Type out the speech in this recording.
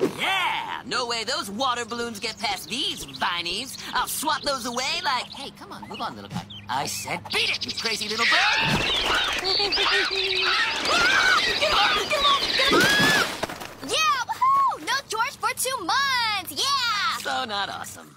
Yeah! No way those water balloons get past these vinies. I'll swap those away like... Hey, come on, move on, little guy. I said beat it, you crazy little bird! Get off! Get off! Get off! Yeah, woohoo! No George for two months! Yeah! So not awesome.